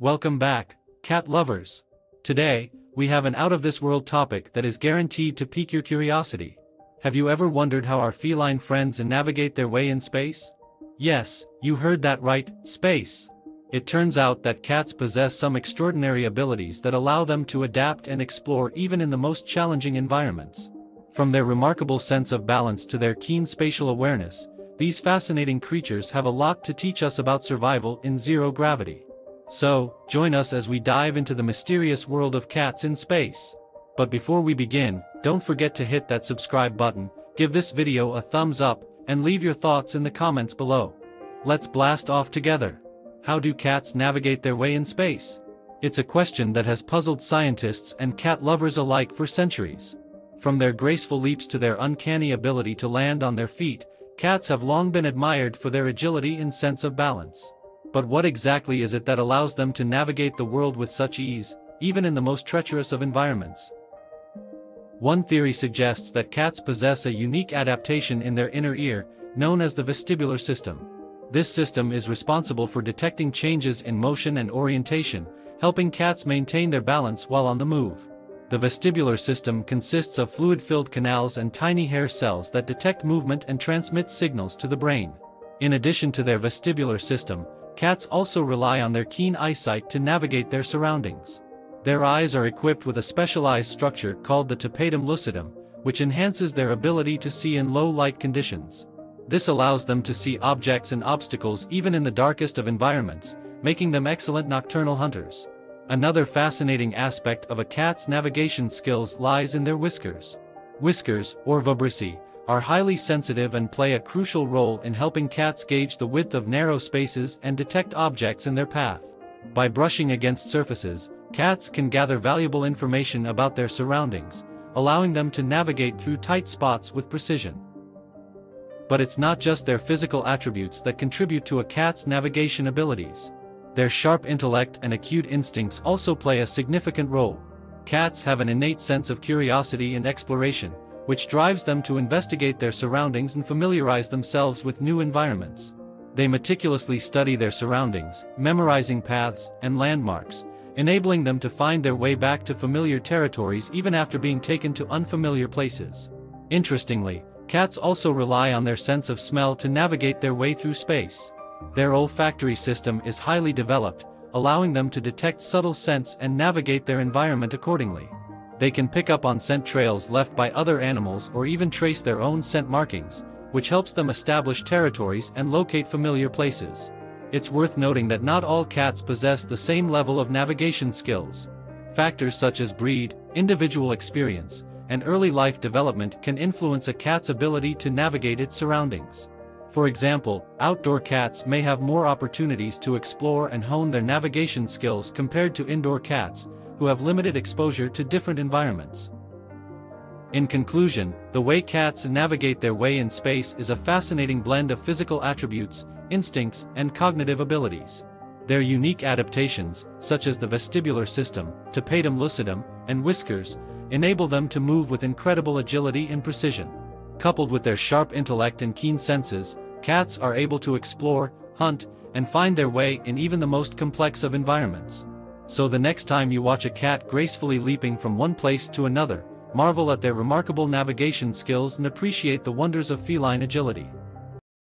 Welcome back, cat lovers. Today, we have an out-of-this-world topic that is guaranteed to pique your curiosity. Have you ever wondered how our feline friends navigate their way in space? Yes, you heard that right, space. It turns out that cats possess some extraordinary abilities that allow them to adapt and explore even in the most challenging environments. From their remarkable sense of balance to their keen spatial awareness, these fascinating creatures have a lot to teach us about survival in zero gravity. So, join us as we dive into the mysterious world of cats in space. But before we begin, don't forget to hit that subscribe button, give this video a thumbs up, and leave your thoughts in the comments below. Let's blast off together. How do cats navigate their way in space? It's a question that has puzzled scientists and cat lovers alike for centuries. From their graceful leaps to their uncanny ability to land on their feet, Cats have long been admired for their agility and sense of balance. But what exactly is it that allows them to navigate the world with such ease, even in the most treacherous of environments? One theory suggests that cats possess a unique adaptation in their inner ear, known as the vestibular system. This system is responsible for detecting changes in motion and orientation, helping cats maintain their balance while on the move. The vestibular system consists of fluid-filled canals and tiny hair cells that detect movement and transmit signals to the brain. In addition to their vestibular system, cats also rely on their keen eyesight to navigate their surroundings. Their eyes are equipped with a specialized structure called the tapetum lucidum, which enhances their ability to see in low-light conditions. This allows them to see objects and obstacles even in the darkest of environments, making them excellent nocturnal hunters. Another fascinating aspect of a cat's navigation skills lies in their whiskers. Whiskers, or vibrissae, are highly sensitive and play a crucial role in helping cats gauge the width of narrow spaces and detect objects in their path. By brushing against surfaces, cats can gather valuable information about their surroundings, allowing them to navigate through tight spots with precision. But it's not just their physical attributes that contribute to a cat's navigation abilities. Their sharp intellect and acute instincts also play a significant role. Cats have an innate sense of curiosity and exploration, which drives them to investigate their surroundings and familiarize themselves with new environments. They meticulously study their surroundings, memorizing paths and landmarks, enabling them to find their way back to familiar territories even after being taken to unfamiliar places. Interestingly, cats also rely on their sense of smell to navigate their way through space. Their olfactory system is highly developed, allowing them to detect subtle scents and navigate their environment accordingly. They can pick up on scent trails left by other animals or even trace their own scent markings, which helps them establish territories and locate familiar places. It's worth noting that not all cats possess the same level of navigation skills. Factors such as breed, individual experience, and early life development can influence a cat's ability to navigate its surroundings. For example, outdoor cats may have more opportunities to explore and hone their navigation skills compared to indoor cats, who have limited exposure to different environments. In conclusion, the way cats navigate their way in space is a fascinating blend of physical attributes, instincts, and cognitive abilities. Their unique adaptations, such as the vestibular system, tapetum lucidum, and whiskers, enable them to move with incredible agility and precision. Coupled with their sharp intellect and keen senses, cats are able to explore, hunt, and find their way in even the most complex of environments. So the next time you watch a cat gracefully leaping from one place to another, marvel at their remarkable navigation skills and appreciate the wonders of feline agility.